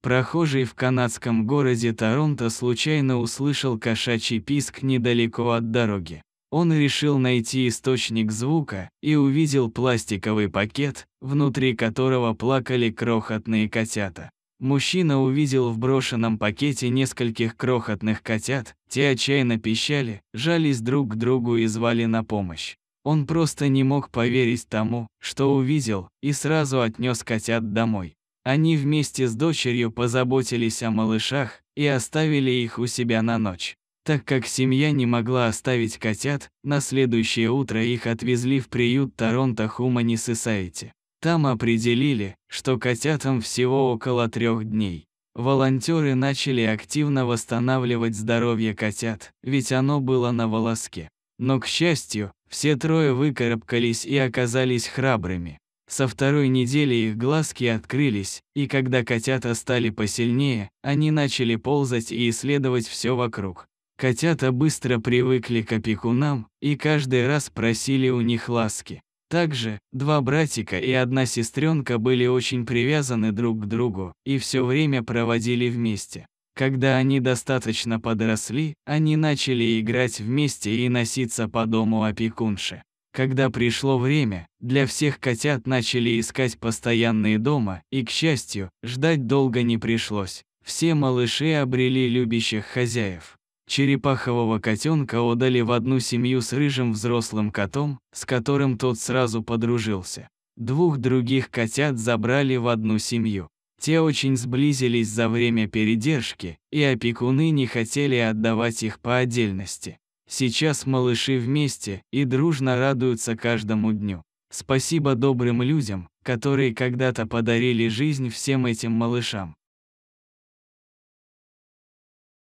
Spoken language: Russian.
Прохожий в канадском городе Торонто случайно услышал кошачий писк недалеко от дороги. Он решил найти источник звука и увидел пластиковый пакет, внутри которого плакали крохотные котята. Мужчина увидел в брошенном пакете нескольких крохотных котят, те отчаянно пищали, жались друг к другу и звали на помощь. Он просто не мог поверить тому, что увидел, и сразу отнес котят домой. Они вместе с дочерью позаботились о малышах и оставили их у себя на ночь. Так как семья не могла оставить котят, на следующее утро их отвезли в приют Торонто Humane Society. Там определили, что котятам всего около трех дней. Волонтеры начали активно восстанавливать здоровье котят, ведь оно было на волоске. Но, к счастью, все трое выкарабкались и оказались храбрыми. Со второй недели их глазки открылись, и когда котята стали посильнее, они начали ползать и исследовать все вокруг. Котята быстро привыкли к опекунам и каждый раз просили у них ласки. Также, два братика и одна сестренка были очень привязаны друг к другу и все время проводили вместе. Когда они достаточно подросли, они начали играть вместе и носиться по дому опекунши. Когда пришло время, для всех котят начали искать постоянные дома, и, к счастью, ждать долго не пришлось. Все малыши обрели любящих хозяев. Черепахового котенка отдали в одну семью с рыжим взрослым котом, с которым тот сразу подружился. Двух других котят забрали в одну семью. Те очень сблизились за время передержки, и опекуны не хотели отдавать их по отдельности. Сейчас малыши вместе и дружно радуются каждому дню. Спасибо добрым людям, которые когда-то подарили жизнь всем этим малышам.